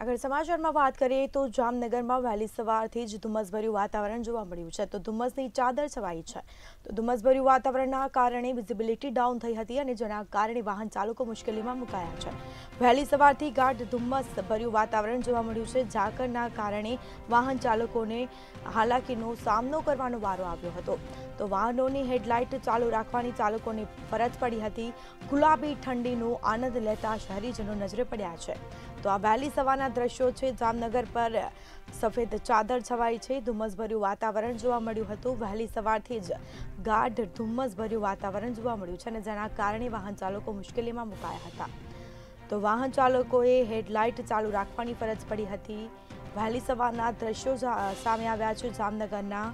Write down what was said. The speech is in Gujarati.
આગળ સમાચારમાં વાત કરીએ તો જામનગરમાં વહેલી સવારથી જ ધુમ્મસભર્યું વાતાવરણ જોવા મળ્યું છે. તો ધુમ્મસની ચાદર છવાઈ છે. તો ધુમ્મસભર્યું વાતાવરણના કારણે વિઝિબિલિટી ડાઉન થઈ હતી અને જેના કારણે વાહન ચાલકો મુશ્કેલીમાં મુકાયા છે. વહેલી સવારથી ગાઢ ધુમ્મસ ભર્યું વાતાવરણ જોવા મળ્યું છે. ઝાકળના કારણે વાહન ચાલકોને હાલાકીનો સામનો કરવાનો વારો આવ્યો હતો. તો વાહનોની હેડલાઇટ ચાલુ રાખવાની ચાલકોને ફરજ પડી હતી. ગુલાબી ઠંડીનો આનંદ લેતા શહેરીજનો નજરે પડ્યા છે. તો આ વહેલી સવારના દ્રશ્યો છે. જામનગર પર સફેદ ચાદર છવાઈ છે. ધુમ્મસભર્યું વાતાવરણ જોવા મળ્યું હતું. વહેલી સવારથી જ ગાઢ ધુમ્મસભર્યું વાતાવરણ જોવા મળ્યું છે અને જેના કારણે વાહન ચાલકો મુશ્કેલીમાં મુકાયા હતા. તો વાહન ચાલકોએ હેડલાઇટ ચાલુ રાખવાની ફરજ પડી હતી. વહેલી સવારના દ્રશ્યો સામે આવ્યા છે. જામનગરના